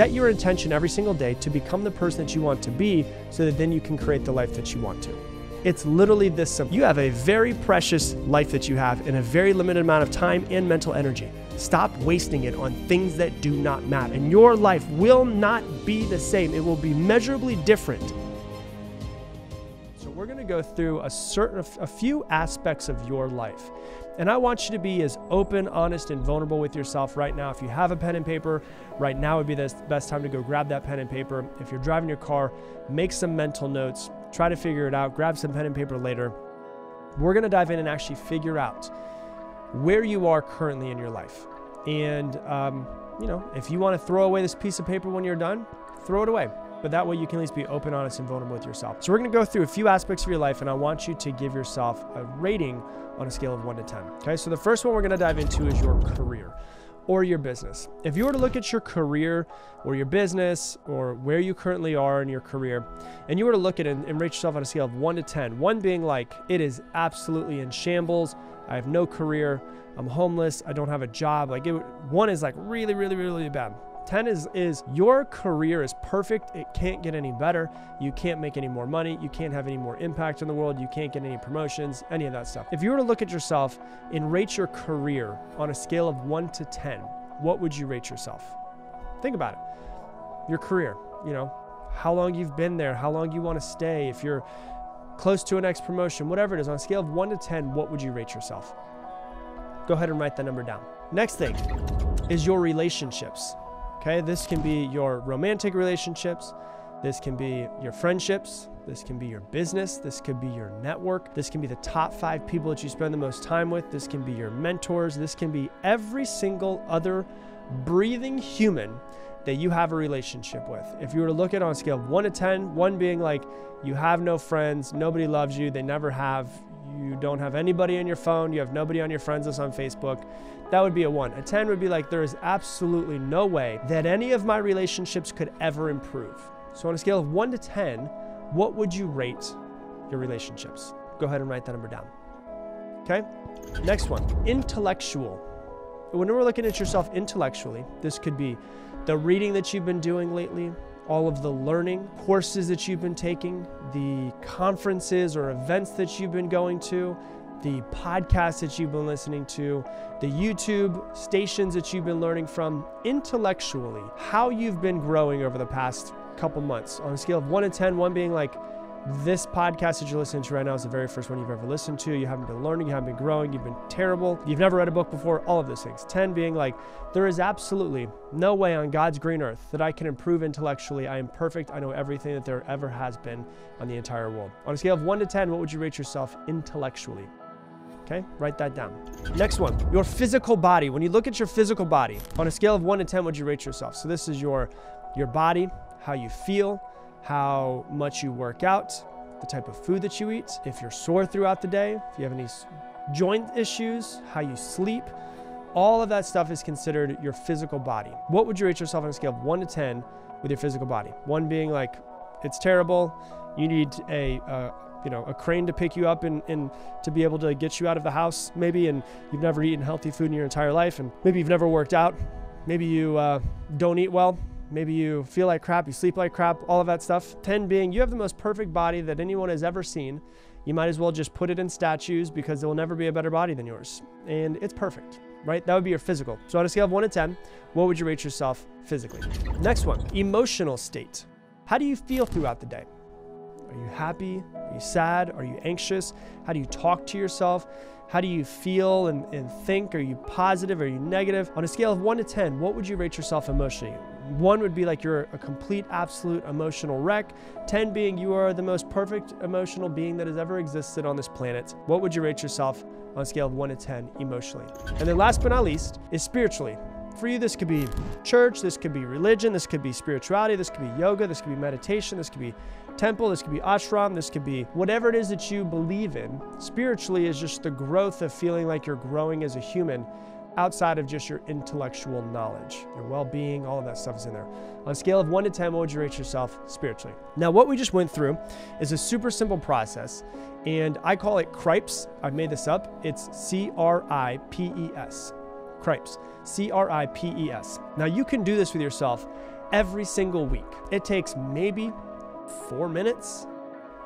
Set your intention every single day to become the person that you want to be so that then you can create the life that you want to. It's literally this simple. You have a very precious life that you have in a very limited amount of time and mental energy. Stop wasting it on things that do not matter. And your life will not be the same, it will be measurably different. So, we're going to go through a certain a few aspects of your life. And I want you to be as open, honest, and vulnerable with yourself right now. If you have a pen and paper, right now would be the best time to go grab that pen and paper. If you're driving your car, make some mental notes, try to figure it out, grab some pen and paper later. We're to dive in and actually figure out where you are currently in your life. And, um, you know, if you want to throw away this piece of paper when you're done, throw it away. But that way you can at least be open, honest, and vulnerable with yourself. So we're to go through a few aspects of your life, and I want you to give yourself a rating on a scale of 1 to 10. Okay, so the first one we're going to dive into is your career or your business. If you were to look at your career or your business or where you currently are in your career, and you were to look at it and, and rate yourself on a scale of 1 to 10, 1 being like, it is absolutely in shambles, I have no career, I'm homeless, I don't have a job. Like it, one is like really, really, really bad. 10 is is your career is perfect. It can't get any better. You can't make any more money. You can't have any more impact in the world. You can't get any promotions, any of that stuff. If you were to look at yourself and rate your career on a scale of 1 to 10, what would you rate yourself? Think about it. Your career, you know, how long you've been there, how long you want to stay, if you're close to a next promotion, whatever it is, on a scale of 1 to 10, what would you rate yourself? Go ahead and write that number down. Next thing is your relationships. Okay, this can be your romantic relationships, this can be your friendships, this can be your business, this could be your network, this can be the top five people that you spend the most time with, this can be your mentors, this can be every single other breathing human that you have a relationship with. If you were to look at on a scale of one to 10, one being like you have no friends, nobody loves you, they never have, you don't have anybody on your phone, you have nobody on your friends list on Facebook, that would be a one. A 10 would be like, there is absolutely no way that any of my relationships could ever improve. So, on a scale of one to 10, what would you rate your relationships? Go ahead and write that number down. Okay? Next one intellectual. When we're looking at yourself intellectually, this could be the reading that you've been doing lately, all of the learning courses that you've been taking, the conferences or events that you've been going to, the podcasts that you've been listening to, the YouTube stations that you've been learning from, intellectually, how you've been growing over the past couple months on a scale of one to 10, one being like, this podcast that you're listening to right now is the very first one you've ever listened to. You haven't been learning, you haven't been growing, you've been terrible, you've never read a book before, all of those things. 10 being like, there is absolutely no way on God's green earth that I can improve intellectually. I am perfect. I know everything that there ever has been on the entire world. On a scale of 1 to 10, what would you rate yourself intellectually? Okay, write that down. Next one, your physical body. When you look at your physical body, on a scale of 1 to 10, would you rate yourself? So this is your your body, how you feel, how much you work out, the type of food that you eat, if you're sore throughout the day, if you have any joint issues, how you sleep, all of that stuff is considered your physical body. What would you rate yourself on a scale of 1 to 10 with your physical body? 1 being like, it's terrible, you need a, uh, you know, a crane to pick you up and, and to be able to get you out of the house, maybe, and you've never eaten healthy food in your entire life, and maybe you've never worked out, maybe you uh, don't eat well, maybe you feel like crap, you sleep like crap, all of that stuff. 10 being you have the most perfect body that anyone has ever seen. You might as well just put it in statues because there will never be a better body than yours. And it's perfect, right? That would be your physical. So on a scale of 1 to 10, what would you rate yourself physically? Next one, emotional state. How do you feel throughout the day? Are you happy? Are you sad? Are you anxious? How do you talk to yourself? How do you feel and, and think? Are you positive? Are you negative? On a scale of 1 to 10, what would you rate yourself emotionally? One would be like you're a complete, absolute emotional wreck. 10 being you are the most perfect emotional being that has ever existed on this planet. What would you rate yourself on a scale of 1 to 10 emotionally? And then last but not least is spiritually. For you, this could be church, this could be religion, this could be spirituality, this could be yoga, this could be meditation, this could be temple, this could be ashram, this could be whatever it is that you believe in. Spiritually is just the growth of feeling like you're growing as a human outside of just your intellectual knowledge, your well being, all of that stuff is in there. On a scale of 1 to 10, what would you rate yourself spiritually? Now, what we just went through is a super simple process, and I call it CRIPES. I've made this up. It's C R I P E S. CRIPES. C R I P E S. Now, you can do this with yourself every single week. It takes maybe four minutes,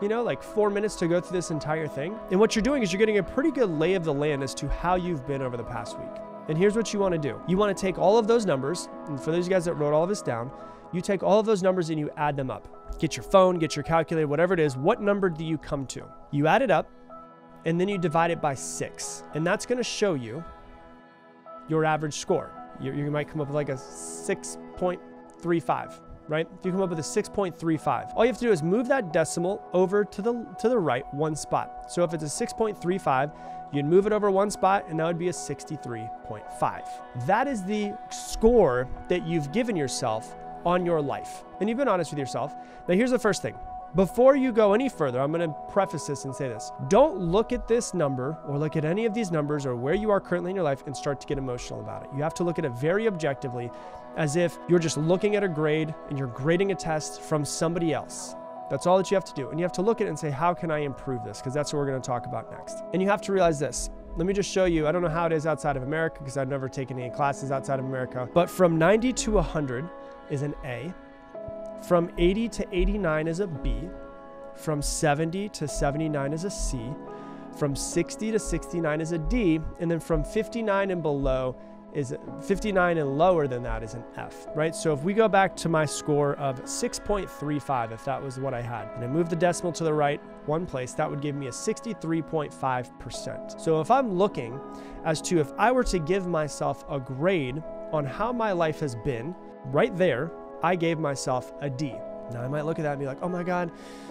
you know, like four minutes to go through this entire thing. And what you're doing is you're getting a pretty good lay of the land as to how you've been over the past week. And here's what you want to do you want to take all of those numbers, and for those guys that wrote all of this down, you take all of those numbers and you add them up. Get your phone, get your calculator, whatever it is. What number do you come to? You add it up, and then you divide it by six. And that's going to show you your average score. You, you might come up with like a 6.35 right? If you come up with a 6.35. All you have to do is move that decimal over to the to the right one spot. So if it's a 6.35, you'd move it over one spot and that would be a 63.5. That is the score that you've given yourself on your life. And you've been honest with yourself. Now here's the first thing. Before you go any further, I'm going to preface this and say this. Don't look at this number or look at any of these numbers or where you are currently in your life and start to get emotional about it. You have to look at it very objectively as if you're just looking at a grade and you're grading a test from somebody else. That's all that you have to do. And you have to look at it and say, how can I improve this? Because that's what we're going to talk about next. And you have to realize this. Let me just show you. I don't know how it is outside of America because I've never taken any classes outside of America. But from 90 to 100 is an A. From 80 to 89 is a B. From 70 to 79 is a C. From 60 to 69 is a D. And then from 59 and below is 59 and lower than that is an F, right? So if we go back to my score of 6.35, if that was what I had, and I move the decimal to the right one place, that would give me a 63.5%. So if I'm looking as to if I were to give myself a grade on how my life has been, right there, I gave myself a D. Now I might look at that and be like, oh my God,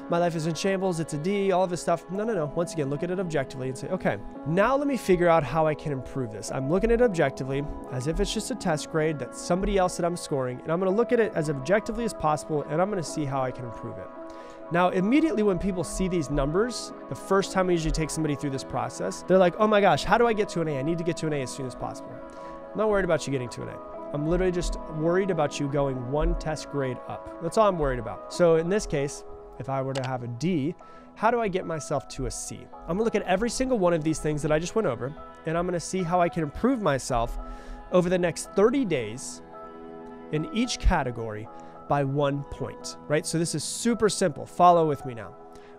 my life is in shambles, it's a D, all of this stuff. No, no, no. Once again, look at it objectively and say, okay, now let me figure out how I can improve this. I'm looking at it objectively as if it's just a test grade that somebody else that I'm scoring, and I'm gonna look at it as objectively as possible and I'm gonna see how I can improve it. Now, immediately when people see these numbers, the first time I usually take somebody through this process, they're like, oh my gosh, how do I get to an A? I need to get to an A as soon as possible. I'm not worried about you getting to an A. I'm literally just worried about you going one test grade up. That's all I'm worried about. So in this case, if I were to have a D, how do I get myself to a C? I'm gonna look at every single one of these things that I just went over, and I'm gonna see how I can improve myself over the next 30 days in each category by one point, right? So this is super simple. Follow with me now.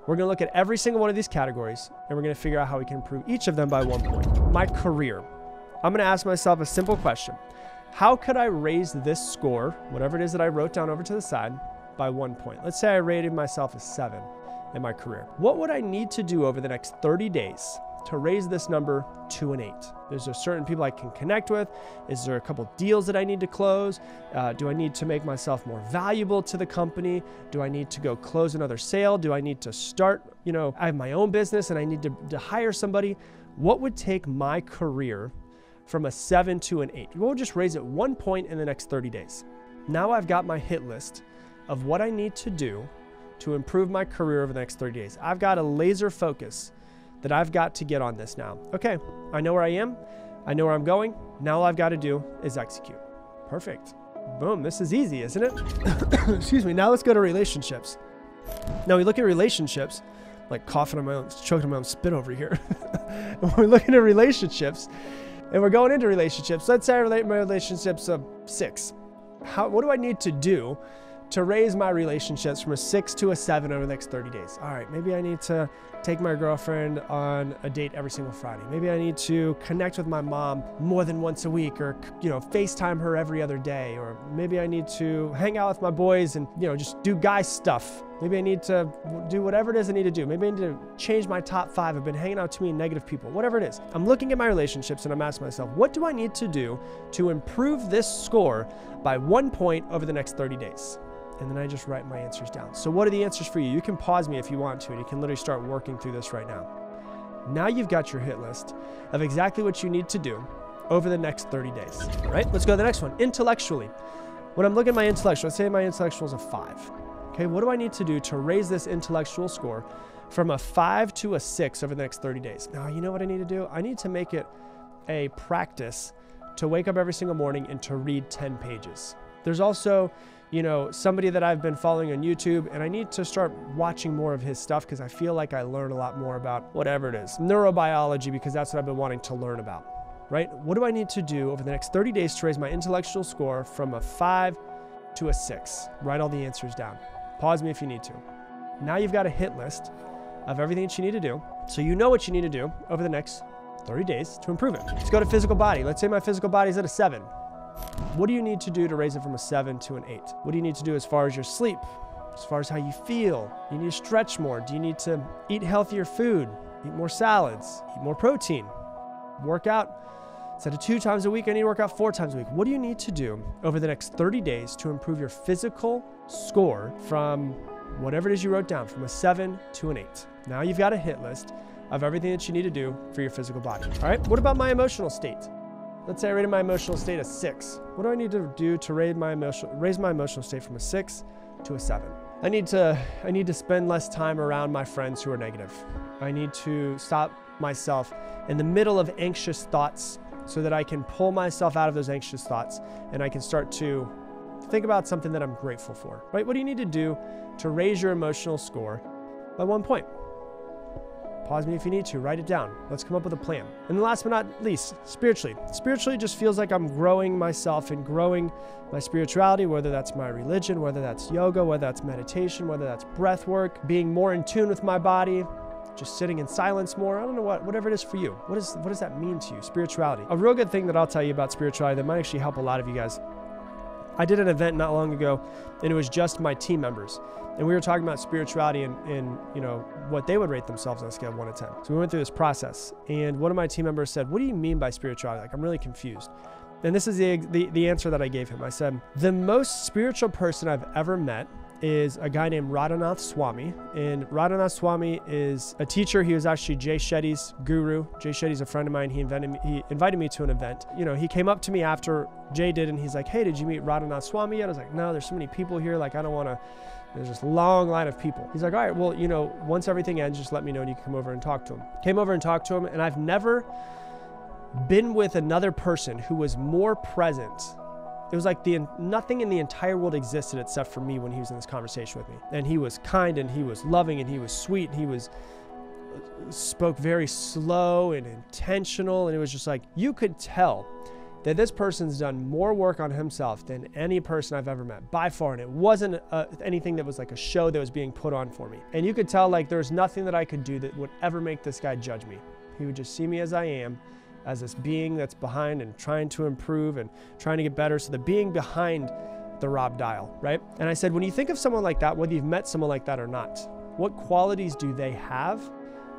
We're gonna look at every single one of these categories, and we're gonna figure out how we can improve each of them by one point. My career. I'm gonna ask myself a simple question. How could I raise this score, whatever it is that I wrote down over to the side, by one point? Let's say I rated myself a seven in my career. What would I need to do over the next 30 days to raise this number to an eight? Is there certain people I can connect with? Is there a couple deals that I need to close? Uh, do I need to make myself more valuable to the company? Do I need to go close another sale? Do I need to start, you know, I have my own business and I need to, to hire somebody? What would take my career from a seven to an eight. We'll just raise it one point in the next 30 days. Now I've got my hit list of what I need to do to improve my career over the next 30 days. I've got a laser focus that I've got to get on this now. Okay, I know where I am. I know where I'm going. Now all I've got to do is execute. Perfect. Boom, this is easy, isn't it? Excuse me. Now let's go to relationships. Now we look at relationships, like coughing on my own, choking on my own spit over here. when we're looking at relationships, and we're going into relationships. Let's say I relate my relationships of six. How, what do I need to do to raise my relationships from a six to a seven over the next 30 days? All right, maybe I need to take my girlfriend on a date every single Friday. Maybe I need to connect with my mom more than once a week or, you know, FaceTime her every other day. Or maybe I need to hang out with my boys and, you know, just do guy stuff. Maybe I need to do whatever it is I need to do. Maybe I need to change my top five. I've been hanging out too many negative people, whatever it is. I'm looking at my relationships and I'm asking myself, what do I need to do to improve this score by one point over the next 30 days? and then I just write my answers down. So, what are the answers for you? You can pause me if you want to, and you can literally start working through this right now. Now you've got your hit list of exactly what you need to do over the next 30 days. Right, let's go to the next one. Intellectually. When I'm looking at my intellectual, let's say my intellectual is a five. Okay, what do I need to do to raise this intellectual score from a five to a six over the next 30 days? Now, you know what I need to do? I need to make it a practice to wake up every single morning and to read 10 pages. There's also you know, somebody that I've been following on YouTube, and I need to start watching more of his stuff because I feel like I learn a lot more about whatever it is, neurobiology, because that's what I've been wanting to learn about, right? What do I need to do over the next 30 days to raise my intellectual score from a five to a six. Write all the answers down. Pause me if you need to. Now you've got a hit list of everything that you need to do. So you know what you need to do over the next 30 days to improve it. Let's go to physical body. Let's say my physical body is at a seven. What do you need to do to raise it from a seven to an eight? What do you need to do as far as your sleep? As far as how you feel? You need to stretch more? Do you need to eat healthier food? Eat more salads? Eat more protein? Work out? Instead of two times a week, I need to work out four times a week. What do you need to do over the next 30 days to improve your physical score from whatever it is you wrote down, from a seven to an eight? Now you've got a hit list of everything that you need to do for your physical body. All right, what about my emotional state? Let's say I rated my emotional state a six. What do I need to do to raise my emotional raise my emotional state from a six to a seven? I need to I need to spend less time around my friends who are negative. I need to stop myself in the middle of anxious thoughts so that I can pull myself out of those anxious thoughts and I can start to think about something that I'm grateful for. Right? What do you need to do to raise your emotional score by one point? Pause me if you need to. Write it down. Let's come up with a plan. And last but not least, spiritually. Spiritually just feels like I'm growing myself and growing my spirituality, whether that's my religion, whether that's yoga, whether that's meditation, whether that's breath work, being more in tune with my body, just sitting in silence more. I don't know what, whatever it is for you. What, is, what does that mean to you? Spirituality. A real good thing that I'll tell you about spirituality that might actually help a lot of you guys. I did an event not long ago, and it was just my team members. And we were talking about spirituality and, and you know what they would rate themselves on a scale of 1 to 10 so we went through this process and one of my team members said what do you mean by spirituality? Like i'm really confused. And this is the, the, the answer that i gave him. I said the most spiritual person i've ever met is a guy named Radhanath Swami. And Radhanath Swami is a teacher. He was actually Jay Shetty's guru. Jay Shetty's a friend of mine. He, invented me, he invited me to an event. You know, he came up to me after Jay did and he's like, hey, did you meet Radhanath Swami yet? I was like, no, there's so many people here. Like, I don't want to there's this long line of people. He's like, all right, well, you know, once everything ends, just let me know and you can come over and talk to him. Came over and talked to him, and I've never been with another person who was more present. It was like the nothing in the entire world existed except for me when he was in this conversation with me. And he was kind and he was loving and he was sweet and he was spoke very slow and intentional and it was just like you could tell that this person's done more work on himself than any person I've ever met by far. And it wasn't uh, anything that was like a show that was being put on for me. And you could tell like there's nothing that I could do that would ever make this guy judge me. He would just see me as I am, as this being that's behind and trying to improve and trying to get better. So the being behind the Rob Dial, right? And I said, when you think of someone like that, whether you've met someone like that or not, what qualities do they have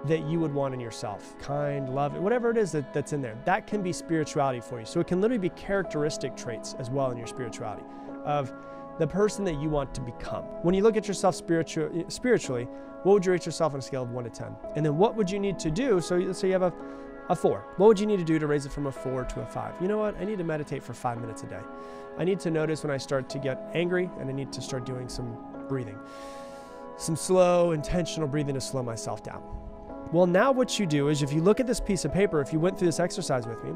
that you would want in yourself kind, love, whatever it is that, that's in there. That can be spirituality for you. So it can literally be characteristic traits as well in your spirituality of the person that you want to become. When you look at yourself spiritually, spiritually, what would you rate yourself on a scale of 1 to 10? And then what would you need to do? So let's say you have a, a 4. What would you need to do to raise it from a 4 to a 5? You know what? I need to meditate for 5 minutes a day. I need to notice when I start to get angry and I need to start doing some breathing. Some slow, intentional breathing to slow myself down. Well, now what you do is if you look at this piece of paper, if you went through this exercise with me,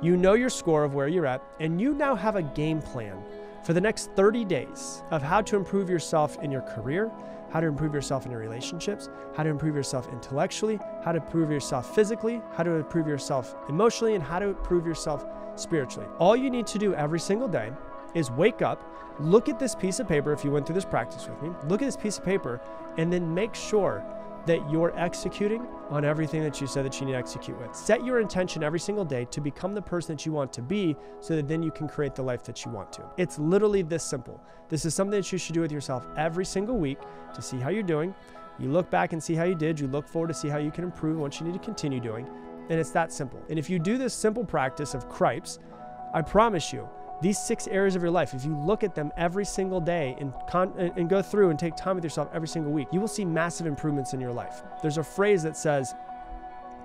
you know your score of where you're at, and you now have a game plan for the next 30 days of how to improve yourself in your career, how to improve yourself in your relationships, how to improve yourself intellectually, how to improve yourself physically, how to improve yourself emotionally, and how to improve yourself spiritually. All you need to do every single day is wake up, look at this piece of paper if you went through this practice with me, look at this piece of paper, and then make sure that you're executing on everything that you said that you need to execute with. Set your intention every single day to become the person that you want to be so that then you can create the life that you want to. It's literally this simple. This is something that you should do with yourself every single week to see how you're doing. You look back and see how you did. You look forward to see how you can improve what you need to continue doing. And it's that simple. And if you do this simple practice of cripes, I promise you, these six areas of your life, if you look at them every single day and, con- and go through and take time with yourself every single week, you will see massive improvements in your life. There's a phrase that says,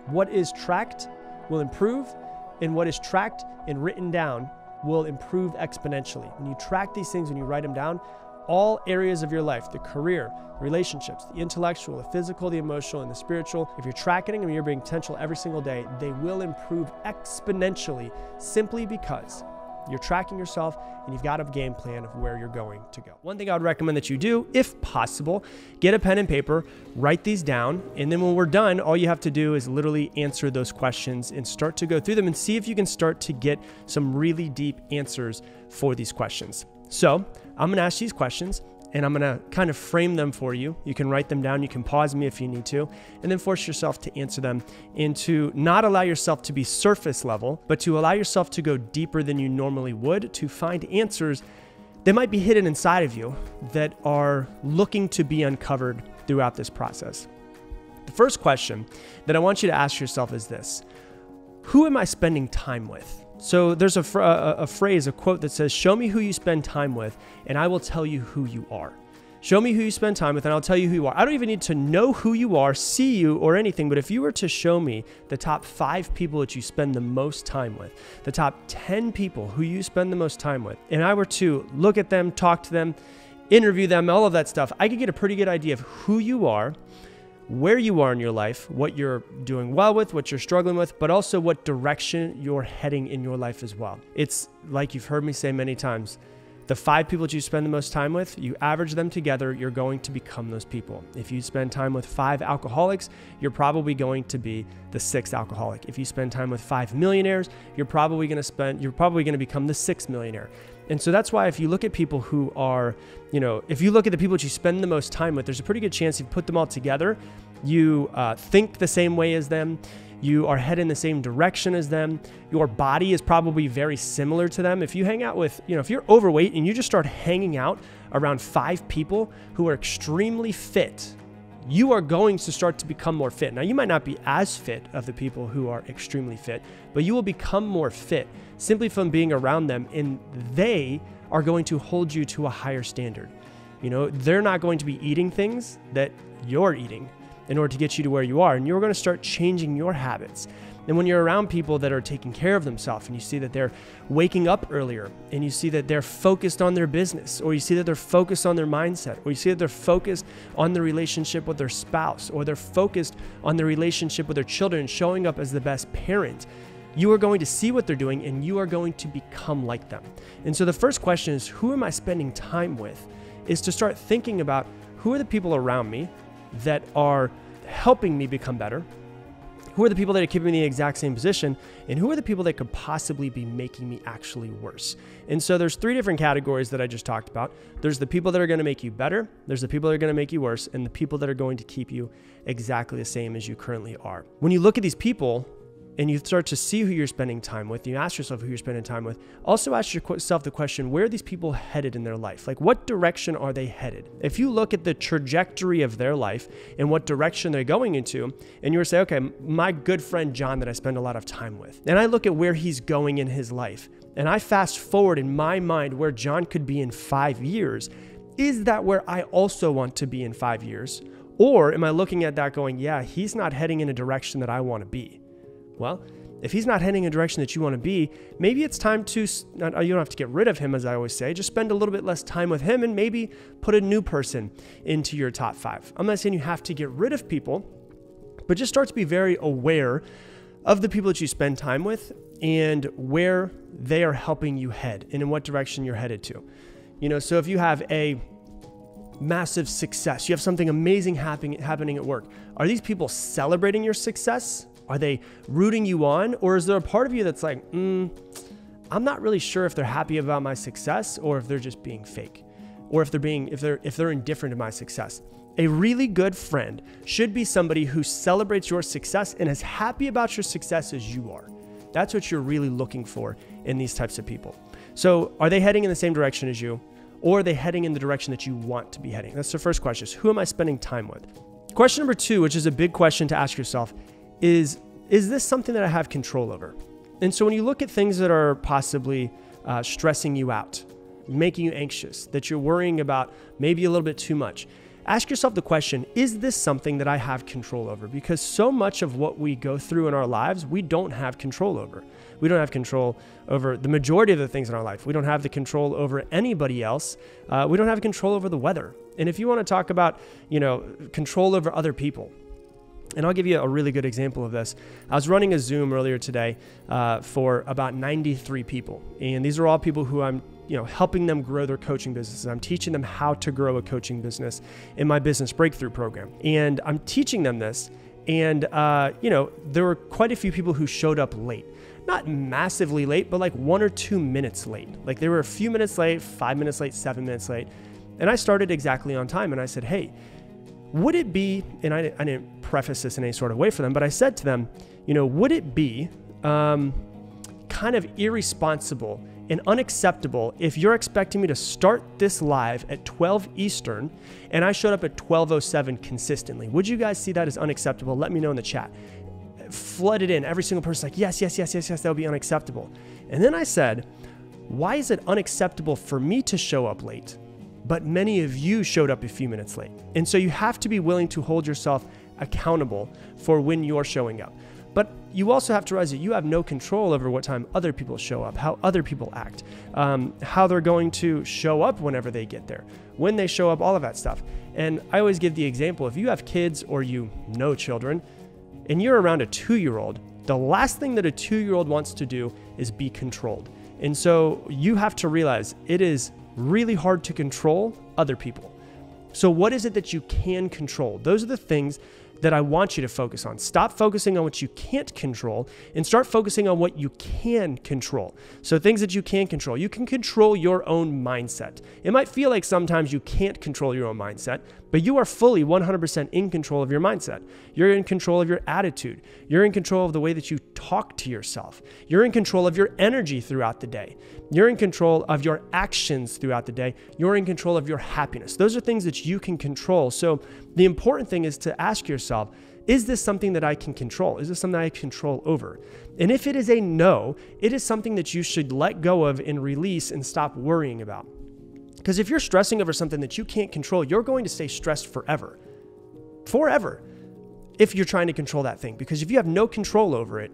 What is tracked will improve, and what is tracked and written down will improve exponentially. When you track these things, when you write them down, all areas of your life the career, the relationships, the intellectual, the physical, the emotional, and the spiritual if you're tracking them and you're being intentional every single day, they will improve exponentially simply because you're tracking yourself and you've got a game plan of where you're going to go. One thing I would recommend that you do, if possible, get a pen and paper, write these down, and then when we're done, all you have to do is literally answer those questions and start to go through them and see if you can start to get some really deep answers for these questions. So I'm going to ask these questions and I'm going to kind of frame them for you. You can write them down, you can pause me if you need to, and then force yourself to answer them and to not allow yourself to be surface level, but to allow yourself to go deeper than you normally would to find answers that might be hidden inside of you that are looking to be uncovered throughout this process. The first question that I want you to ask yourself is this Who am I spending time with? So there's a, a, a, phrase, a quote that says, Show me who you spend time with, and I will tell you who you are. Show me who you spend time with, and I'll tell you who you are. I don't even need to know who you are, see you, or anything, but if you were to show me the top five people that you spend the most time with, the top 10 people who you spend the most time with, and I were to look at them, talk to them, interview them, all of that stuff, I could get a pretty good idea of who you are where you are in your life, what you're doing well with, what you're struggling with, but also what direction you're heading in your life as well. It's like you've heard me say many times the five people that you spend the most time with, you average them together, you're going to become those people. If you spend time with five alcoholics, you're probably going to be the sixth alcoholic. If you spend time with five millionaires, you're probably going to spend you're probably going to become the sixth millionaire. And so that's why if you look at people who are, you know, if you look at the people that you spend the most time with, there's a pretty good chance you put them all together, you uh, think the same way as them, you are heading the same direction as them, your body is probably very similar to them. If you hang out with, you know, if you're overweight and you just start hanging out around five people who are extremely fit, you are going to start to become more fit. Now, you might not be as fit of the people who are extremely fit, but you will become more fit simply from being around them, and they are going to hold you to a higher standard. You know, they're not going to be eating things that you're eating in order to get you to where you are, and you're going to start changing your habits. And when you're around people that are taking care of themselves and you see that they're waking up earlier and you see that they're focused on their business or you see that they're focused on their mindset or you see that they're focused on the relationship with their spouse or they're focused on the relationship with their children showing up as the best parent, you are going to see what they're doing and you are going to become like them. And so the first question is who am I spending time with? Is to start thinking about who are the people around me that are helping me become better? Who are the people that are keeping me in the exact same position? And who are the people that could possibly be making me actually worse? And so there's three different categories that I just talked about. There's the people that are going to make you better, there's the people that are going to make you worse, and the people that are going to keep you exactly the same as you currently are. When you look at these people, and you start to see who you're spending time with, you ask yourself who you're spending time with. Also ask yourself the question, where are these people headed in their life? Like, what direction are they headed? If you look at the trajectory of their life and what direction they're going into, and you were say, okay, my good friend John that I spend a lot of time with, and I look at where he's going in his life, and I fast forward in my mind where John could be in five years, is that where I also want to be in five years? Or am I looking at that going, yeah, he's not heading in a direction that I want to be? Well, if he's not heading in a direction that you want to be, maybe it's time to, uh, you don't have to get rid of him, as I always say, just spend a little bit less time with him and maybe put a new person into your top five. I'm not saying you have to get rid of people, but just start to be very aware of the people that you spend time with and where they are helping you head and in what direction you're headed to. You know, so if you have a massive success, you have something amazing happening, happening at work, are these people celebrating your success? Are they rooting you on? Or is there a part of you that's like, mm, I'm not really sure if they're happy about my success or if they're just being fake or if they're being if they're if they're indifferent to my success. A really good friend should be somebody who celebrates your success and is happy about your success as you are. That's what you're really looking for in these types of people. So, are they heading in the same direction as you? Or are they heading in the direction that you want to be heading? That's the first question. Is who am I spending time with? Question number two, which is a big question to ask yourself, is is this something that I have control over? And so when you look at things that are possibly uh, stressing you out, making you anxious, that you're worrying about maybe a little bit too much, ask yourself the question is this something that I have control over? Because so much of what we go through in our lives, we don't have control over. We don't have control over the majority of the things in our life. We don't have the control over anybody else. Uh, we don't have control over the weather. And if you want to talk about, you know, control over other people, and I'll give you a really good example of this. I was running a Zoom earlier today uh, for about 93 people, and these are all people who I'm, you know, helping them grow their coaching businesses. I'm teaching them how to grow a coaching business in my business breakthrough program, and I'm teaching them this. And uh, you know, there were quite a few people who showed up late. not massively late, but like one or two minutes late. Like they were a few minutes late, five minutes late, seven minutes late. And I started exactly on time. And I said, hey, would it be, and I, I didn't preface this in any sort of way for them, but I said to them, you know, would it be um, kind of irresponsible and unacceptable if you're expecting me to start this live at 12 Eastern and I showed up at 1207 consistently. Would you guys see that as unacceptable? Let me know in the chat. Flooded in, every single person like, yes, yes, yes, yes, yes, that would be unacceptable. And then I said, why is it unacceptable for me to show up late, but many of you showed up a few minutes late? And so you have to be willing to hold yourself accountable for when you're showing up. But you also have to realize that you have no control over what time other people show up, how other people act, um, how they're going to show up whenever they get there, when they show up, all of that stuff. And I always give the example if you have kids or you know children and you're around a two year old, the last thing that a two year old wants to do is be controlled. And so you have to realize it is really hard to control other people. So, what is it that you can control? Those are the things that I want you to focus on. Stop focusing on what you can't control and start focusing on what you can control. So, things that you can control. You can control your own mindset. It might feel like sometimes you can't control your own mindset, but you are fully 100% in control of your mindset. You're in control of your attitude. You're in control of the way that you talk to yourself. You're in control of your energy throughout the day. You're in control of your actions throughout the day. You're in control of your happiness. Those are things that you can control. So, the important thing is to ask yourself, is this something that I can control? Is this something I control over? And if it is a no, it is something that you should let go of and release and stop worrying about. Because if you're stressing over something that you can't control, you're going to stay stressed forever. Forever. If you're trying to control that thing. Because if you have no control over it,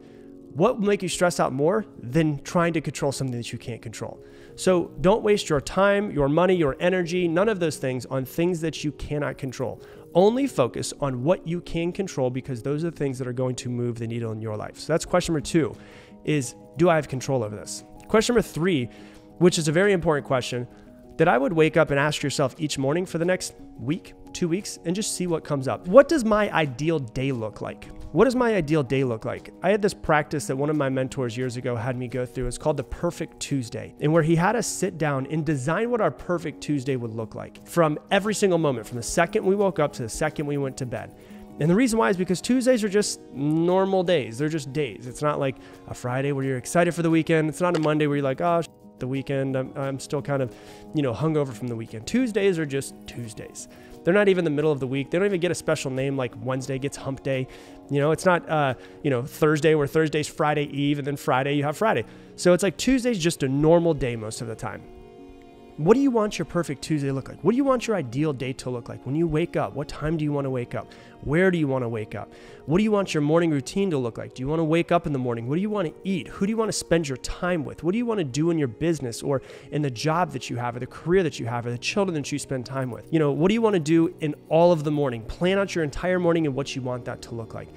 what will make you stress out more than trying to control something that you can't control? So don't waste your time, your money, your energy, none of those things on things that you cannot control. Only focus on what you can control because those are the things that are going to move the needle in your life. So that's question number two is do I have control over this? Question number three, which is a very important question, that I would wake up and ask yourself each morning for the next week, two weeks, and just see what comes up. What does my ideal day look like? What does my ideal day look like? I had this practice that one of my mentors years ago had me go through. It's called the Perfect Tuesday, and where he had us sit down and design what our perfect Tuesday would look like from every single moment, from the second we woke up to the second we went to bed. And the reason why is because Tuesdays are just normal days. They're just days. It's not like a Friday where you're excited for the weekend. It's not a Monday where you're like, oh, the weekend. I'm, I'm still kind of, you know, hungover from the weekend. Tuesdays are just Tuesdays. They're not even the middle of the week. They don't even get a special name like Wednesday gets hump day. You know, it's not, uh, you know, Thursday where Thursday's Friday Eve and then Friday you have Friday. So it's like Tuesday's just a normal day most of the time. What do you want your perfect Tuesday to look like? What do you want your ideal day to look like? When you wake up, what time do you want to wake up? Where do you want to wake up? What do you want your morning routine to look like? Do you want to wake up in the morning? What do you want to eat? Who do you want to spend your time with? What do you want to do in your business or in the job that you have or the career that you have or the children that you spend time with? You know, what do you want to do in all of the morning? Plan out your entire morning and what you want that to look like.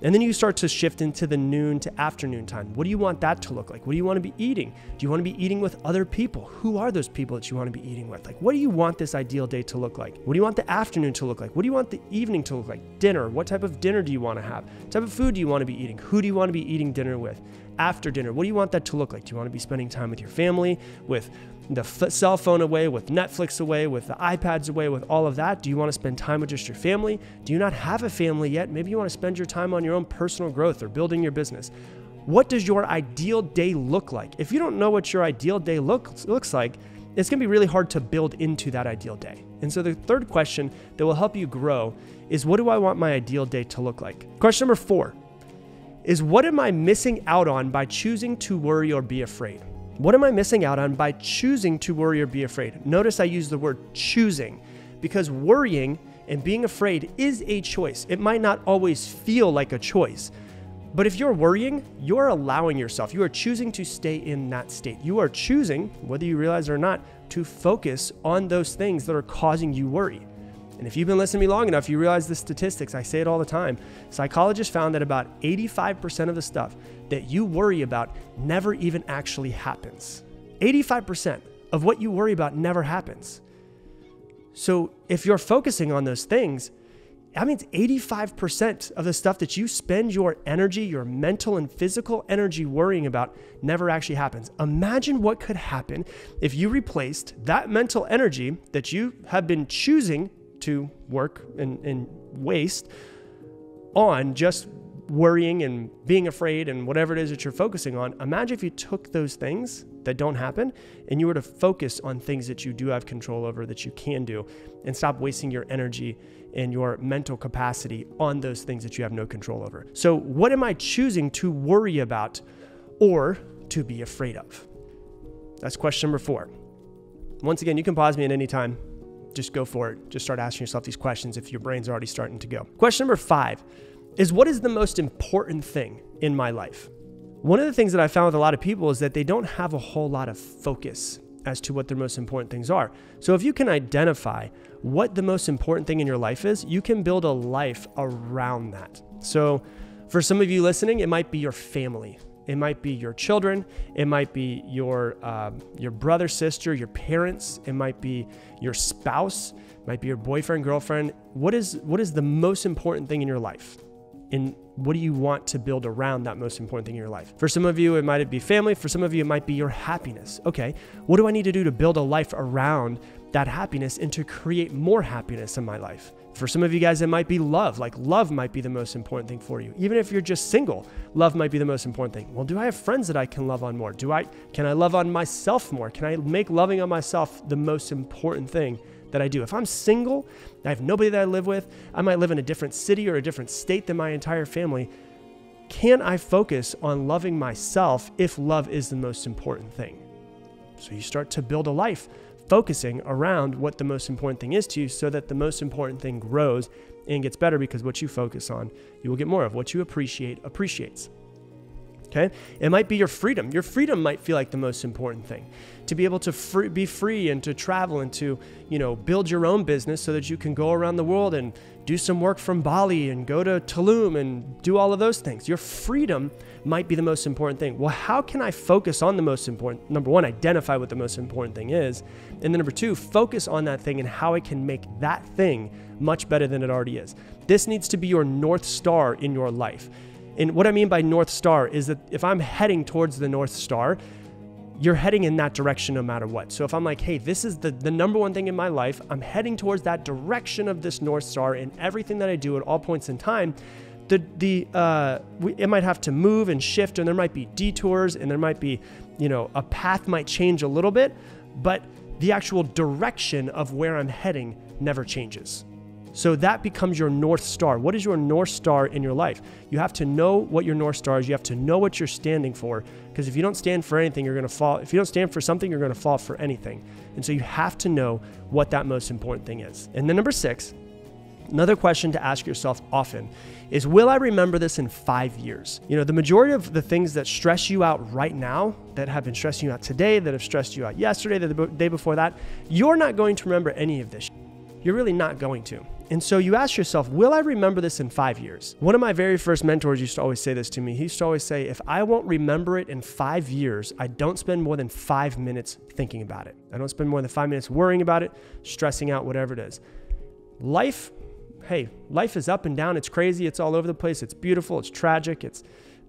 And then you start to shift into the noon to afternoon time. What do you want that to look like? What do you want to be eating? Do you want to be eating with other people? Who are those people that you want to be eating with? Like, what do you want this ideal day to look like? What do you want the afternoon to look like? What do you want the evening to look like? Dinner. What type of dinner do you want to have? What type of food do you want to be eating? Who do you want to be eating dinner with? After dinner, what do you want that to look like? Do you want to be spending time with your family, with the f- cell phone away, with Netflix away, with the iPads away, with all of that? Do you want to spend time with just your family? Do you not have a family yet? Maybe you want to spend your time on your own personal growth or building your business. What does your ideal day look like? If you don't know what your ideal day looks looks like, it's going to be really hard to build into that ideal day. And so the third question that will help you grow is what do I want my ideal day to look like? Question number 4 is what am I missing out on by choosing to worry or be afraid? What am I missing out on by choosing to worry or be afraid? Notice I use the word choosing because worrying and being afraid is a choice. It might not always feel like a choice. But if you're worrying, you're allowing yourself, you are choosing to stay in that state. You are choosing, whether you realize it or not, to focus on those things that are causing you worry. And if you've been listening to me long enough, you realize the statistics. I say it all the time. Psychologists found that about 85% of the stuff that you worry about never even actually happens. 85% of what you worry about never happens. So if you're focusing on those things, that means 85% of the stuff that you spend your energy, your mental and physical energy worrying about never actually happens. Imagine what could happen if you replaced that mental energy that you have been choosing to work and, and waste on just worrying and being afraid and whatever it is that you're focusing on. Imagine if you took those things that don't happen and you were to focus on things that you do have control over, that you can do, and stop wasting your energy and your mental capacity on those things that you have no control over. So, what am I choosing to worry about or to be afraid of? That's question number four. Once again, you can pause me at any time. Just go for it. Just start asking yourself these questions if your brain's already starting to go. Question number five is what is the most important thing in my life? One of the things that I found with a lot of people is that they don't have a whole lot of focus as to what their most important things are. So if you can identify what the most important thing in your life is, you can build a life around that. So for some of you listening, it might be your family. It might be your children. It might be your um, your brother, sister, your parents. It might be your spouse. It might be your boyfriend, girlfriend. What is what is the most important thing in your life? and what do you want to build around that most important thing in your life? For some of you, it might be family. For some of you, it might be your happiness. Okay, what do I need to do to build a life around that happiness and to create more happiness in my life? For some of you guys, it might be love. Like, love might be the most important thing for you. Even if you're just single, love might be the most important thing. Well, do I have friends that I can love on more? Do I can I love on myself more? Can I make loving on myself the most important thing that I do. If I'm single, I have nobody that I live with, I might live in a different city or a different state than my entire family. Can I focus on loving myself if love is the most important thing? So you start to build a life focusing around what the most important thing is to you so that the most important thing grows and gets better because what you focus on, you will get more of. What you appreciate appreciates. Okay? It might be your freedom. Your freedom might feel like the most important thing. To be able to free, be free and to travel and to, you know, build your own business so that you can go around the world and do some work from Bali and go to Tulum and do all of those things. Your freedom might be the most important thing. Well, how can I focus on the most important? Number one, identify what the most important thing is. And then number two, focus on that thing and how I can make that thing much better than it already is. This needs to be your North Star in your life. And what I mean by North Star is that if I'm heading towards the North Star, you're heading in that direction no matter what. So if I'm like, hey, this is the, the number one thing in my life, I'm heading towards that direction of this North Star in everything that I do at all points in time, the, the uh, we, it might have to move and shift, and there might be detours, and there might be, you know, a path might change a little bit, but the actual direction of where I'm heading never changes. So that becomes your North Star. What is your North Star in your life? You have to know what your North Star is. You have to know what you're standing for. Because if you don't stand for anything, you're going to fall. If you don't stand for something, you're going to fall for anything. And so you have to know what that most important thing is. And then number six, another question to ask yourself often is Will I remember this in five years? You know, the majority of the things that stress you out right now, that have been stressing you out today, that have stressed you out yesterday, the day before that, you're not going to remember any of this. You're really not going to. And so you ask yourself, will I remember this in five years? One of my very first mentors used to always say this to me. He used to always say, if I won't remember it in five years, I don't spend more than five minutes thinking about it. I don't spend more than five minutes worrying about it, stressing out, whatever it is. Life, hey, life is up and down. It's crazy. It's all over the place. It's beautiful. It's tragic. It's,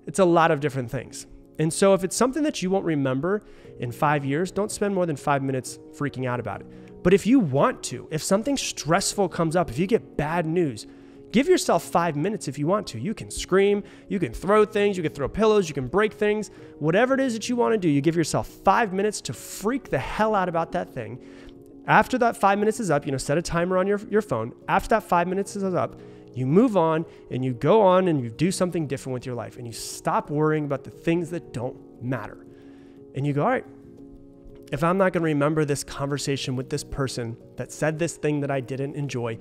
it's a lot of different things. And so if it's something that you won't remember in five years, don't spend more than five minutes freaking out about it. But if you want to, if something stressful comes up, if you get bad news, give yourself five minutes if you want to. You can scream, you can throw things, you can throw pillows, you can break things, whatever it is that you want to do, you give yourself five minutes to freak the hell out about that thing. After that five minutes is up, you know, set a timer on your, your phone. After that five minutes is up, you move on and you go on and you do something different with your life and you stop worrying about the things that don't matter. And you go, all right, if I'm not going to remember this conversation with this person that said this thing that I didn't enjoy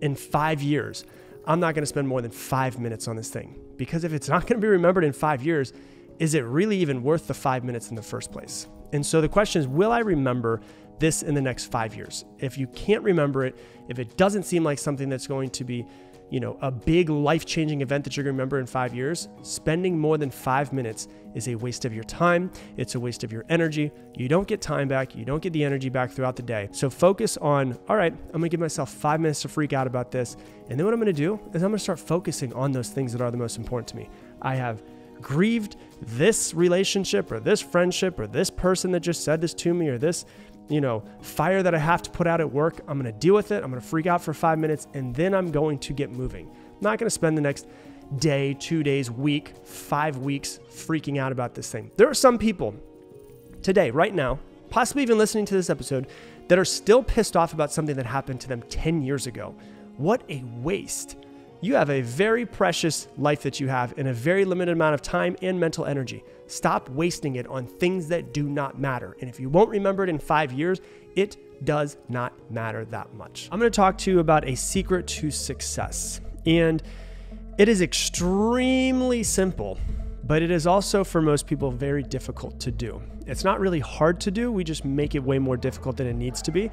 in five years, I'm not going to spend more than five minutes on this thing. Because if it's not going to be remembered in five years, is it really even worth the five minutes in the first place? And so the question is will I remember this in the next five years? If you can't remember it, if it doesn't seem like something that's going to be you know, a big life-changing event that you're going to remember in 5 years, spending more than 5 minutes is a waste of your time, it's a waste of your energy. You don't get time back, you don't get the energy back throughout the day. So focus on, all right, I'm going to give myself 5 minutes to freak out about this. And then what I'm going to do is I'm going to start focusing on those things that are the most important to me. I have grieved this relationship or this friendship or this person that just said this to me or this you know, fire that I have to put out at work. I'm going to deal with it. I'm going to freak out for five minutes and then I'm going to get moving. I'm not going to spend the next day, two days, week, five weeks freaking out about this thing. There are some people today, right now, possibly even listening to this episode, that are still pissed off about something that happened to them 10 years ago. What a waste you have a very precious life that you have in a very limited amount of time and mental energy. Stop wasting it on things that do not matter. And if you won't remember it in five years, it does not matter that much. I'm going to talk to you about a secret to success. And it is extremely simple, but it is also for most people very difficult to do. It's not really hard to do, we just make it way more difficult than it needs to be.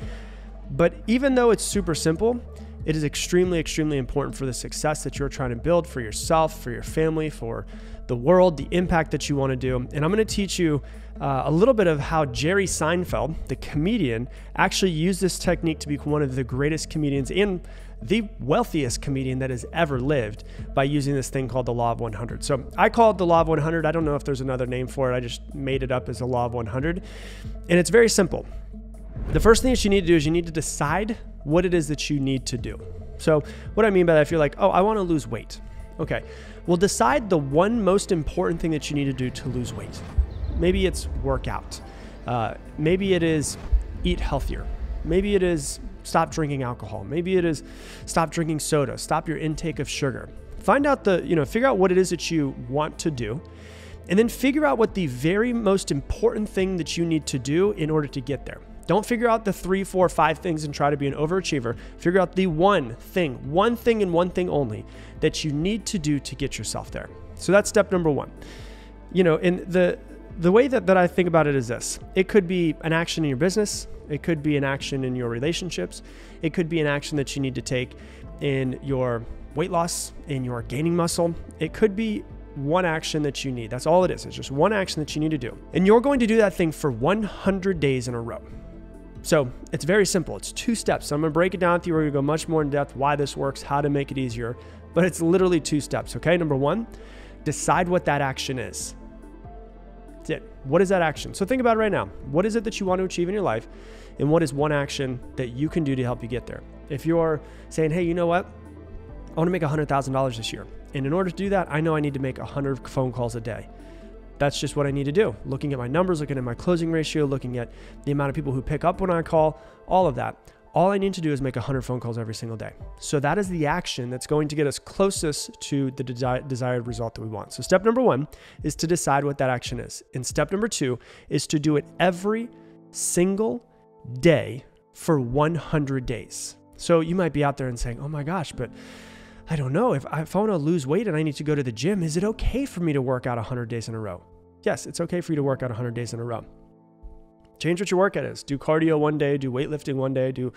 But even though it's super simple, it is extremely, extremely important for the success that you're trying to build for yourself, for your family, for the world, the impact that you want to do. And I'm going to teach you uh, a little bit of how Jerry Seinfeld, the comedian, actually used this technique to be one of the greatest comedians and the wealthiest comedian that has ever lived by using this thing called the Law of 100. So I call it the Law of 100. I don't know if there's another name for it. I just made it up as the Law of 100. And it's very simple. The first thing that you need to do is you need to decide what it is that you need to do. So, what I mean by that, if you're like, oh, I want to lose weight. Okay. Well, decide the one most important thing that you need to do to lose weight. Maybe it's workout. Uh, maybe it is eat healthier. Maybe it is stop drinking alcohol. Maybe it is stop drinking soda, stop your intake of sugar. Find out the, you know, figure out what it is that you want to do. And then figure out what the very most important thing that you need to do in order to get there. Don't figure out the three, four, five things and try to be an overachiever. Figure out the one thing, one thing and one thing only that you need to do to get yourself there. So that's step number one. You know, in the the way that, that I think about it is this it could be an action in your business, it could be an action in your relationships, it could be an action that you need to take in your weight loss, in your gaining muscle. It could be one action that you need. That's all it is. It's just one action that you need to do. And you're going to do that thing for 100 days in a row. So it's very simple. It's two steps. So I'm to break it down with you. We're to go much more in depth why this works, how to make it easier. But it's literally two steps. Okay. Number one, decide what that action is. That's it. What is that action? So think about it right now. What is it that you want to achieve in your life? And what is one action that you can do to help you get there? If you're saying, hey, you know what? I want to make $100,000 this year. And in order to do that, I know I need to make 100 phone calls a day that's just what I need to do. Looking at my numbers, looking at my closing ratio, looking at the amount of people who pick up when I call, all of that. All I need to do is make 100 phone calls every single day. So that is the action that's going to get us closest to the desi- desired result that we want. So step number one is to decide what that action is. And step number two is to do it every single day for 100 days. So you might be out there and saying, oh my gosh, but I don't know. If I, if I want to lose weight and I need to go to the gym, is it okay for me to work out 100 days in a row? Yes, it's okay for you to work out 100 days in a row. Change what your workout is. Do cardio one day, do weightlifting one day, do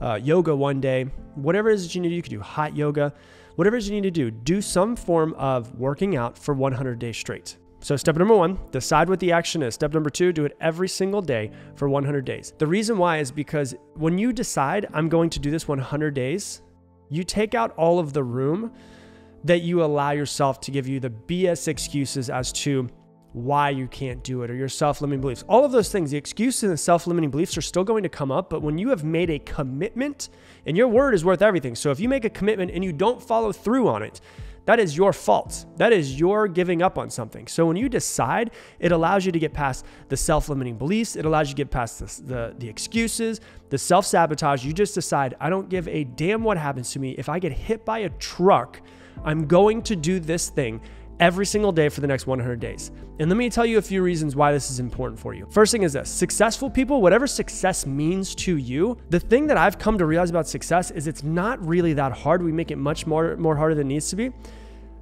uh, yoga one day. Whatever it is that you need to do, you can do hot yoga. Whatever it is you need to do, do some form of working out for 100 days straight. So, step number one, decide what the action is. Step number two, do it every single day for 100 days. The reason why is because when you decide, I'm going to do this 100 days, you take out all of the room that you allow yourself to give you the BS excuses as to why you can't do it or your self limiting beliefs. All of those things, the excuses and the self limiting beliefs are still going to come up. But when you have made a commitment, and your word is worth everything. So if you make a commitment and you don't follow through on it, that is your fault. That is your giving up on something. So when you decide, it allows you to get past the self limiting beliefs, it allows you to get past the, the, the excuses, the self sabotage. You just decide, I don't give a damn what happens to me. If I get hit by a truck, I'm going to do this thing every single day for the next 100 days. And let me tell you a few reasons why this is important for you. First thing is this successful people, whatever success means to you, the thing that I've come to realize about success is it's not really that hard. We make it much more, more harder than it needs to be,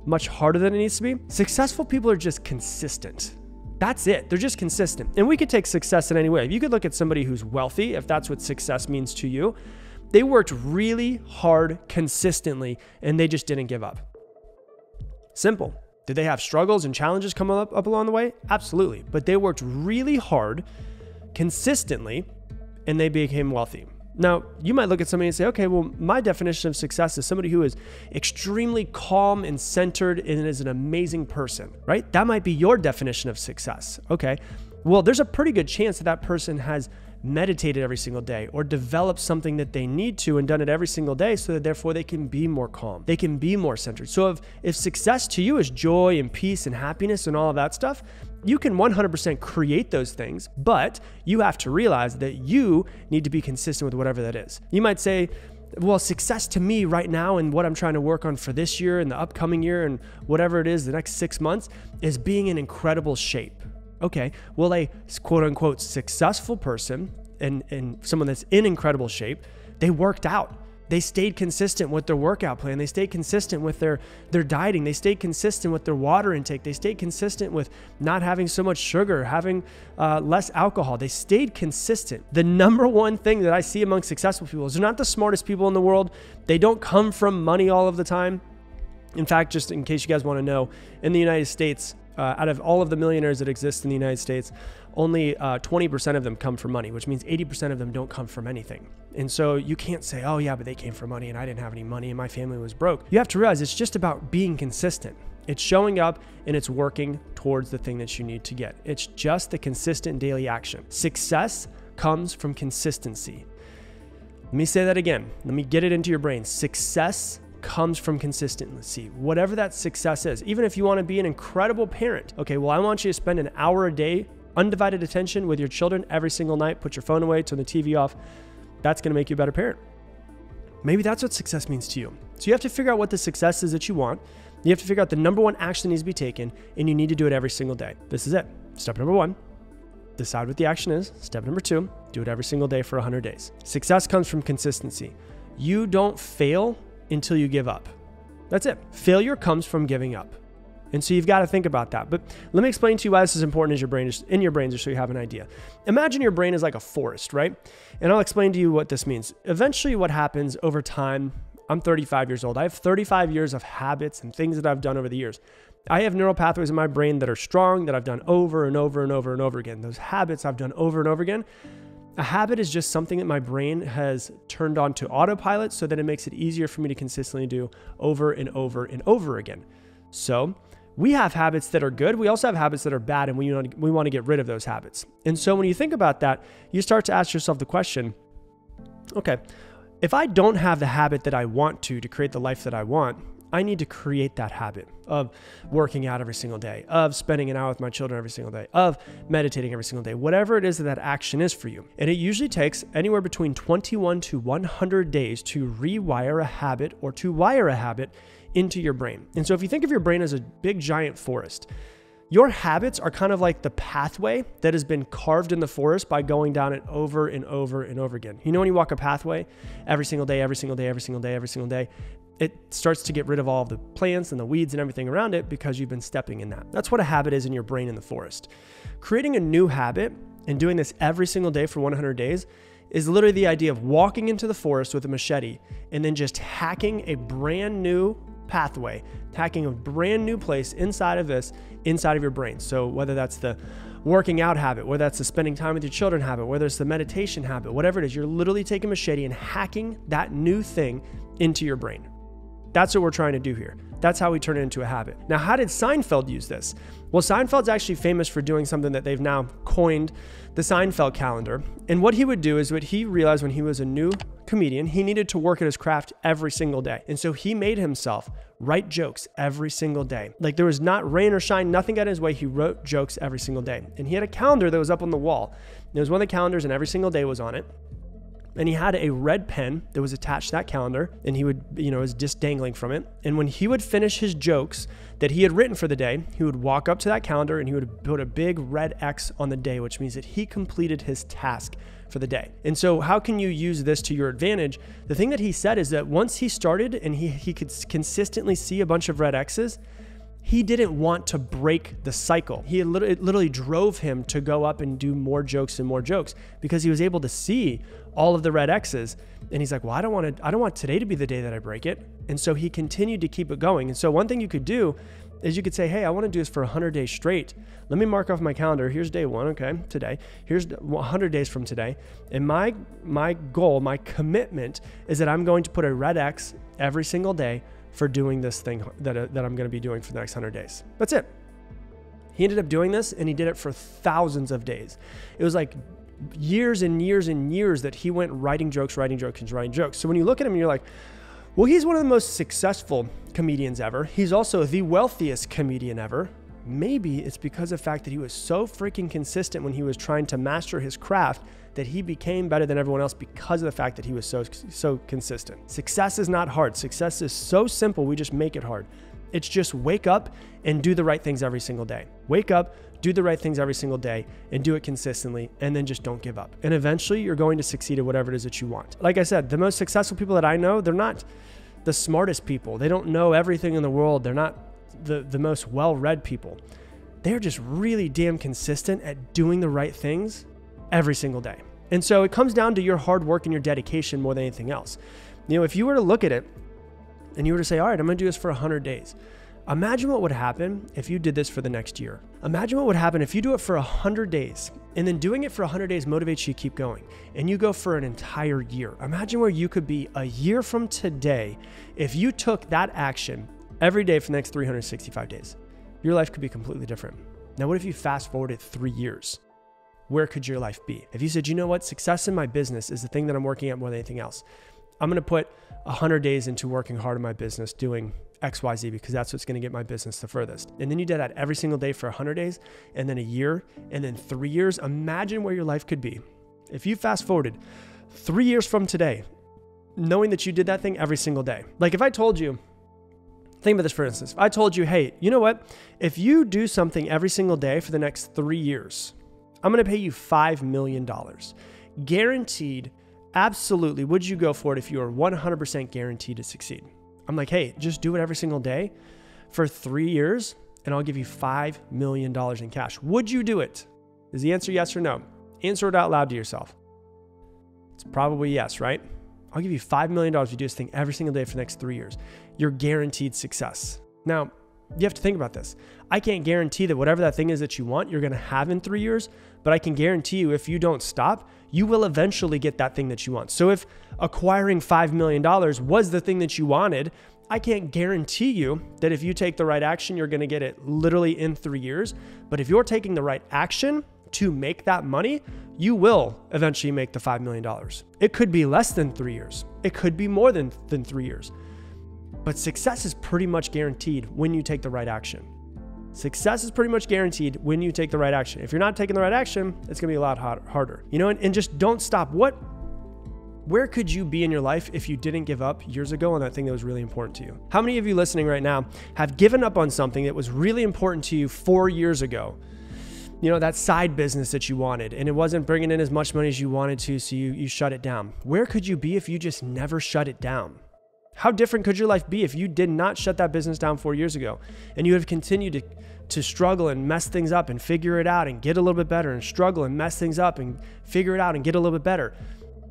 much harder than it needs to be. Successful people are just consistent. That's it. They're just consistent. And we could take success in any way. If you could look at somebody who's wealthy, if that's what success means to you, They worked really hard consistently and they just didn't give up. Simple. Did they have struggles and challenges come up, up along the way? Absolutely. But they worked really hard consistently and they became wealthy. Now, you might look at somebody and say, okay, well, my definition of success is somebody who is extremely calm and centered and is an amazing person, right? That might be your definition of success. Okay. Well, there's a pretty good chance that that person has meditated every single day or developed something that they need to and done it every single day so that therefore they can be more calm. They can be more centered. So if, if success to you is joy and peace and happiness and all of that stuff, you can 100% create those things, but you have to realize that you need to be consistent with whatever that is. You might say, well, success to me right now and what I'm trying to work on for this year and the upcoming year and whatever it is, the next six months, is being in incredible shape. Okay, well, a quote unquote successful person and, and someone that's in incredible shape, they worked out they stayed consistent with their workout plan. They stayed consistent with their, their dieting. They stayed consistent with their water intake. They stayed consistent with not having so much sugar, having uh, less alcohol. They stayed consistent. The number one thing that I see among successful people is they're not the smartest people in the world. They don't come from money all of the time. In fact, just in case you guys want to know, in the United States, uh, out of all of the millionaires that exist in the United States, only uh, 20% of them come from money, which means 80% of them don't come from anything. And so you can't say, oh, yeah, but they came from money and I didn't have any money and my family was broke. You have to realize it's just about being consistent. It's showing up and it's working towards the thing that you need to get. It's just the consistent daily action. Success comes from consistency. Let me say that again. Let me get it into your brain. Success comes from consistency. Whatever that success is, even if you want to be an incredible parent, okay, well, I want you to spend an hour a day, undivided attention with your children every single night. Put your phone away, turn the TV off. That's going to make you a better parent. Maybe that's what success means to you. So you have to figure out what the success is that you want. You have to figure out the number one action that needs to be taken, and you need to do it every single day. This is it. Step number one decide what the action is. Step number two do it every single day for 100 days. Success comes from consistency. You don't fail until you give up. That's it. Failure comes from giving up. And so you've got to think about that. But let me explain to you why this is important as your brain is in your brain just so you have an idea. Imagine your brain is like a forest, right? And I'll explain to you what this means. Eventually what happens over time, I'm 35 years old. I have 35 years of habits and things that I've done over the years. I have neural pathways in my brain that are strong that I've done over and over and over and over again. Those habits I've done over and over again. A habit is just something that my brain has turned on to autopilot so that it makes it easier for me to consistently do over and over and over again. So, we have habits that are good. We also have habits that are bad, and we want, to, we want to get rid of those habits. And so, when you think about that, you start to ask yourself the question okay, if I don't have the habit that I want to to create the life that I want, I need to create that habit of working out every single day, of spending an hour with my children every single day, of meditating every single day, whatever it is that that action is for you. And it usually takes anywhere between 21 to 100 days to rewire a habit or to wire a habit into your brain. And so if you think of your brain as a big giant forest, your habits are kind of like the pathway that has been carved in the forest by going down it over and over and over again. You know, when you walk a pathway every single day, every single day, every single day, every single day, it starts to get rid of all of the plants and the weeds and everything around it because you've been stepping in that. That's what a habit is in your brain in the forest. Creating a new habit and doing this every single day for 100 days is literally the idea of walking into the forest with a machete and then just hacking a brand new pathway, hacking a brand new place inside of this, inside of your brain. So whether that's the working out habit, whether that's the spending time with your children habit, whether it's the meditation habit, whatever it is, you're literally taking machete and hacking that new thing into your brain. That's what we're trying to do here. That's how we turn it into a habit. Now, how did Seinfeld use this? Well, Seinfeld's actually famous for doing something that they've now coined the Seinfeld calendar. And what he would do is what he realized when he was a new comedian, he needed to work at his craft every single day. And so he made himself write jokes every single day. Like there was not rain or shine, nothing got in his way. He wrote jokes every single day. And he had a calendar that was up on the wall. It was one of the calendars, and every single day was on it and he had a red pen that was attached to that calendar and he would you know was just dangling from it. And when he would finish his jokes that he had written for the day he would walk up to that calendar and he would put a big red x on the day which means that he completed his task for the day. And so how can you use this to your advantage? The thing that he said is that once he started and he, he could consistently see a bunch of red x's he didn't want to break the cycle. He it literally drove him to go up and do more jokes and more jokes because he was able to see all of the red X's. And he's like, well, I don't want to, I don't want today to be the day that I break it. And so he continued to keep it going. And so one thing you could do is you could say, hey, I want to do this for 100 days straight. Let me mark off my calendar. Here's day one, okay, today. Here's 100 days from today. And my my goal, my commitment is that I'm going to put a red X every single day for doing this thing that, uh, that I'm going to be doing for the next 100 days. That's it. He ended up doing this and he did it for thousands of days. It was like years and years and years that he went writing jokes, writing jokes, and writing jokes. So when you look at him, you're like, well, he's one of the most successful comedians ever. He's also the wealthiest comedian ever. Maybe it's because of the fact that he was so freaking consistent when he was trying to master his craft that he became better than everyone else because of the fact that he was so so consistent. Success is not hard. Success is so simple, we just make it hard. It's just wake up and do the right things every single day. Wake up, do the right things every single day and do it consistently and then just don't give up. And eventually you're going to succeed at whatever it is that you want. Like I said, the most successful people that I know, they're not the smartest people. They don't know everything in the world. They're not the, the most well read people. They're just really damn consistent at doing the right things every single day. And so it comes down to your hard work and your dedication more than anything else. You know, if you were to look at it and you were to say, all right, I'm going to do this for 100 days, imagine what would happen if you did this for the next year. Imagine what would happen if you do it for 100 days and then doing it for 100 days motivates you to keep going and you go for an entire year. Imagine where you could be a year from today if you took that action every day for the next 365 days. Your life could be completely different. Now, what if you fast forwarded three years? Where could your life be? If you said, you know what, success in my business is the thing that I'm working at more than anything else. I'm going to put 100 days into working hard in my business, doing XYZ because that's what's going to get my business the furthest. And then you did that every single day for 100 days, and then a year, and then three years. Imagine where your life could be. If you fast forwarded three years from today, knowing that you did that thing every single day. Like if I told you, think about this for instance, if I told you, hey, you know what? If you do something every single day for the next three years, I'm going to pay you $5 million. Guaranteed, absolutely. Would you go for it if you are 100% guaranteed to succeed? I'm like, hey, just do it every single day for three years and I'll give you $5 million in cash. Would you do it? Is the answer yes or no? Answer it out loud to yourself. It's probably yes, right? I'll give you $5 million if you do this thing every single day for the next three years. You're guaranteed success. Now, you have to think about this. I can't guarantee that whatever that thing is that you want, you're going to have in three years, but I can guarantee you if you don't stop, you will eventually get that thing that you want. So if acquiring $5 million was the thing that you wanted, I can't guarantee you that if you take the right action, you're going to get it literally in three years. But if you're taking the right action to make that money, you will eventually make the $5 million. It could be less than three years, it could be more than, than three years. But success is pretty much guaranteed when you take the right action. Success is pretty much guaranteed when you take the right action. If you're not taking the right action, it's gonna be a lot harder. You know, and, and just don't stop. What, where could you be in your life if you didn't give up years ago on that thing that was really important to you? How many of you listening right now have given up on something that was really important to you four years ago? You know, that side business that you wanted and it wasn't bringing in as much money as you wanted to, so you, you shut it down. Where could you be if you just never shut it down? How different could your life be if you did not shut that business down four years ago and you have continued to, to struggle and mess things up and figure it out and get a little bit better and struggle and mess things up and figure it out and get a little bit better?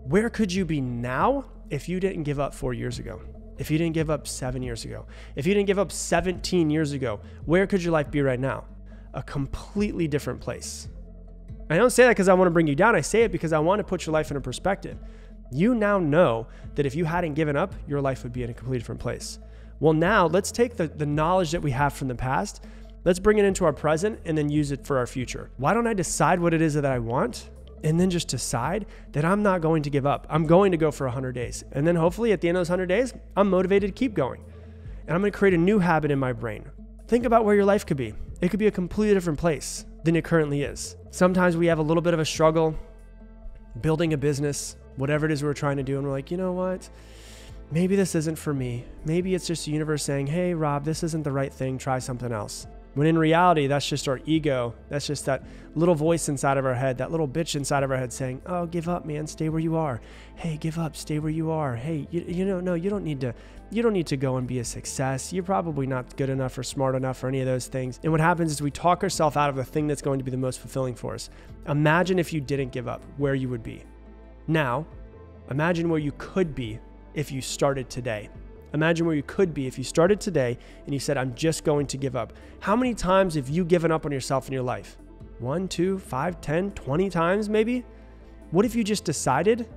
Where could you be now if you didn't give up four years ago? If you didn't give up seven years ago? If you didn't give up 17 years ago? Where could your life be right now? A completely different place. I don't say that because I want to bring you down. I say it because I want to put your life in a perspective. You now know that if you hadn't given up, your life would be in a completely different place. Well, now let's take the, the knowledge that we have from the past, let's bring it into our present and then use it for our future. Why don't I decide what it is that I want? And then just decide that I'm not going to give up. I'm going to go for 100 days. And then hopefully at the end of those 100 days, I'm motivated to keep going. And I'm going to create a new habit in my brain. Think about where your life could be. It could be a completely different place than it currently is. Sometimes we have a little bit of a struggle building a business, whatever it is we're trying to do. And we're like, you know what? Maybe this isn't for me. Maybe it's just the universe saying, hey, Rob, this isn't the right thing. Try something else. When in reality, that's just our ego. That's just that little voice inside of our head, that little bitch inside of our head saying, Oh, give up, man. Stay where you are. Hey, give up. Stay where you are. Hey, you, you know, no, you don't need to. You don't need to go and be a success. You're probably not good enough or smart enough for any of those things. And what happens is we talk ourselves out of the thing that's going to be the most fulfilling for us. Imagine if you didn't give up, where you would be. Now, imagine where you could be if you started today. Imagine where you could be if you started today and you said, I'm just going to give up. How many times have you given up on yourself in your life? One, two, five, ten, twenty times maybe? What if you just decided,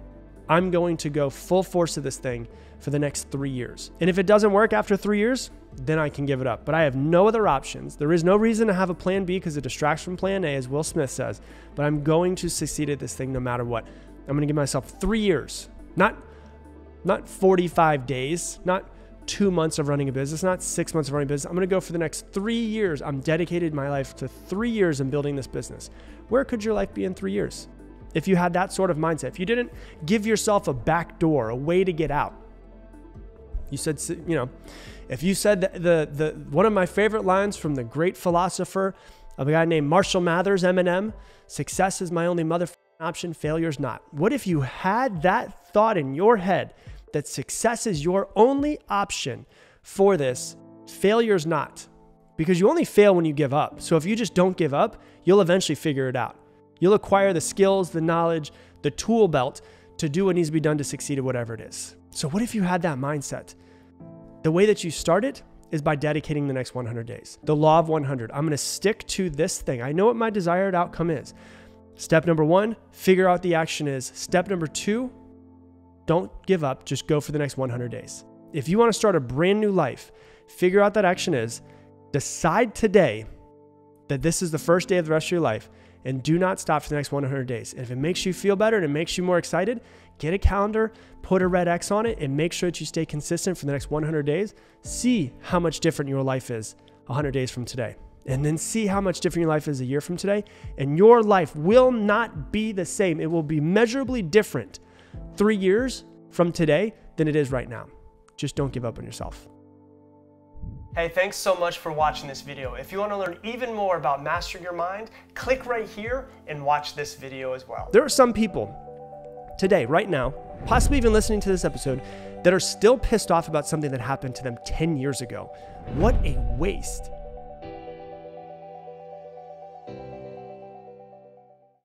I'm going to go full force of this thing for the next three years? And if it doesn't work after three years, then I can give it up. But I have no other options. There is no reason to have a plan B because it distracts from plan A, as Will Smith says. But I'm going to succeed at this thing no matter what. I'm going to give myself three years, not not 45 days, not two months of running a business, not six months of running a business. I'm going to go for the next three years. I'm dedicated my life to three years in building this business. Where could your life be in three years? If you had that sort of mindset, if you didn't give yourself a back door, a way to get out, you said, you know, if you said the, the, the one of my favorite lines from the great philosopher, of a guy named Marshall Mathers, Eminem, success is my only mother option, failure's not. What if you had that thought in your head that success is your only option for this, failure is not. Because you only fail when you give up. So if you just don't give up, you'll eventually figure it out. You'll acquire the skills, the knowledge, the tool belt to do what needs to be done to succeed at whatever it is. So, what if you had that mindset? The way that you start it is by dedicating the next 100 days. The law of 100. I'm going to stick to this thing. I know what my desired outcome is. Step number one, figure out the action is. Step number two, don't give up, just go for the next 100 days. If you want to start a brand new life, figure out that action is, decide today that this is the first day of the rest of your life, and do not stop for the next 100 days. And if it makes you feel better and it makes you more excited, get a calendar, put a red X on it, and make sure that you stay consistent for the next 100 days. See how much different your life is 100 days from today. And then see how much different your life is a year from today. And your life will not be the same. It will be measurably different three years from today than it is right now. Just don't give up on yourself. Hey, thanks so much for watching this video. If you want to learn even more about mastering your mind, click right here and watch this video as well. There are some people today, right now, possibly even listening to this episode, that are still pissed off about something that happened to them 10 years ago. What a waste